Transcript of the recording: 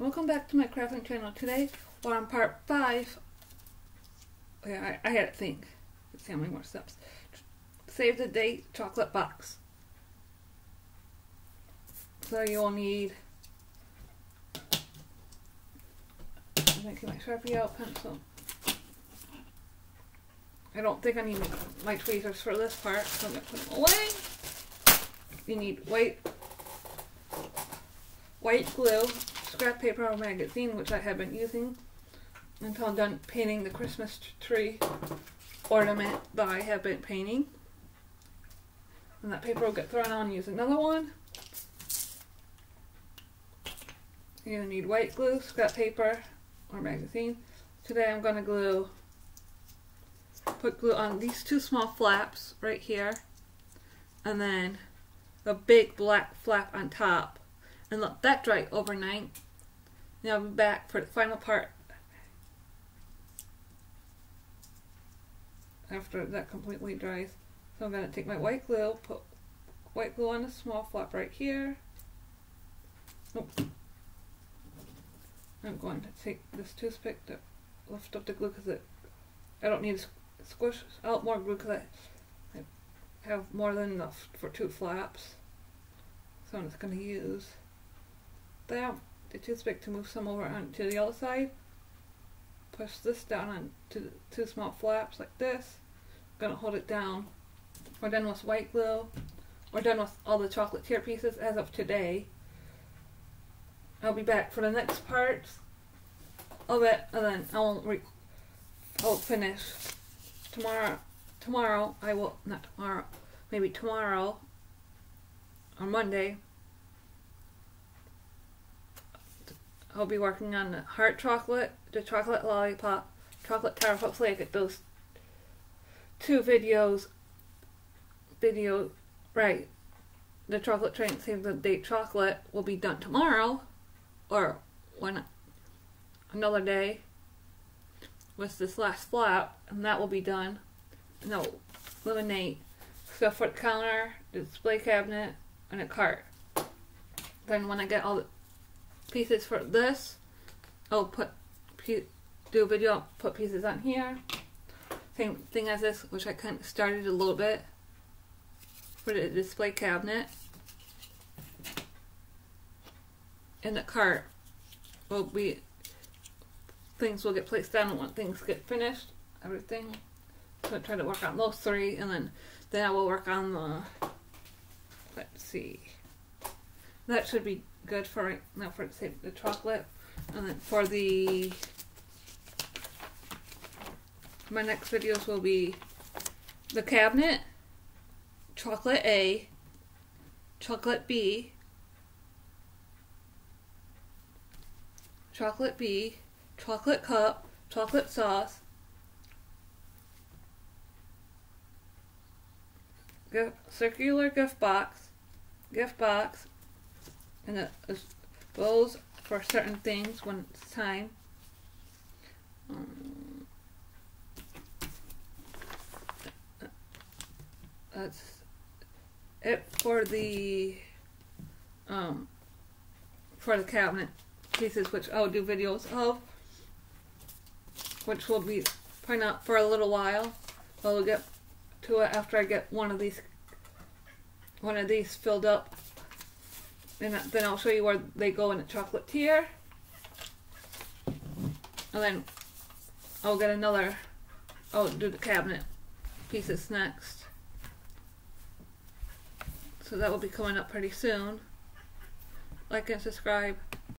Welcome back to my crafting channel. Today we're on part 5. Yeah, I, I had to think. Let's see how many more steps. Save the date chocolate box. So you'll need I'm making my Sharpie out pencil. I don't think I need my tweezers for this part, so I'm going to put them away. You need white white glue, scrap paper or magazine, which I have been using until I'm done painting the Christmas tree ornament that I have been painting. And that paper will get thrown on use another one. You're going to need white glue, scrap paper, or magazine. Today I'm going to glue, put glue on these two small flaps right here. And then a big black flap on top and let that dry overnight. Now I'll be back for the final part after that completely dries. So I'm going to take my white glue, put white glue on a small flap right here. Nope. I'm going to take this toothpick to lift up the glue because I don't need to squish out more glue because I, I have more than enough for two flaps. So I'm just going to use that, the toothpick to move some over onto the other side. Push this down onto two small flaps like this. I'm to hold it down. We're done with white glue. We're done with all the chocolatier pieces as of today. I'll be back for the next part of it, and then I'll I'll finish tomorrow. Tomorrow I will not tomorrow, maybe tomorrow or Monday. I'll be working on the heart chocolate, the chocolate lollipop, chocolate tower. Hopefully, I get those two videos. Video, right? The chocolate train save the date chocolate will be done tomorrow or when another day with this last flap and that will be done No, eliminate stuff for the counter, the display cabinet, and a cart. Then when I get all the pieces for this, I'll put do a video, put pieces on here. Same thing as this, which I kind of started a little bit. For the display cabinet. in the cart. Will be things will get placed down when things get finished everything. So I try to work on those three and then then I will work on the let's see that should be good for right now for say the chocolate and then for the my next videos will be the cabinet chocolate A chocolate B chocolate B, chocolate cup, chocolate sauce, gift, circular gift box, gift box, and it goes for certain things when it's time. Um, that's it for the um for the cabinet pieces, which I'll do videos of, which will be probably not for a little while. I'll get to it after I get one of these, one of these filled up, and then I'll show you where they go in the chocolatier, and then I'll get another. I'll do the cabinet pieces next. So that will be coming up pretty soon. Like and subscribe.